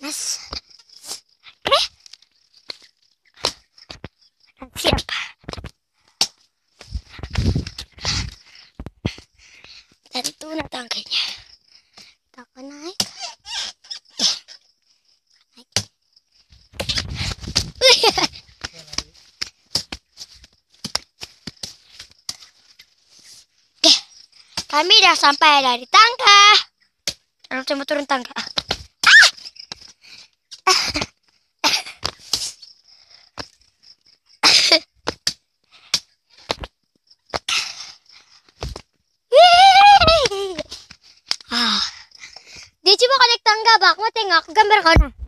panas. Eh? Siap. Tentu na tangganya. Takkan naik. Eh. Naik. Oke, kami udah sampai dari tangga. Coba turun tangga. Di mo connect ang gabak mo, tingak, gambar ko na.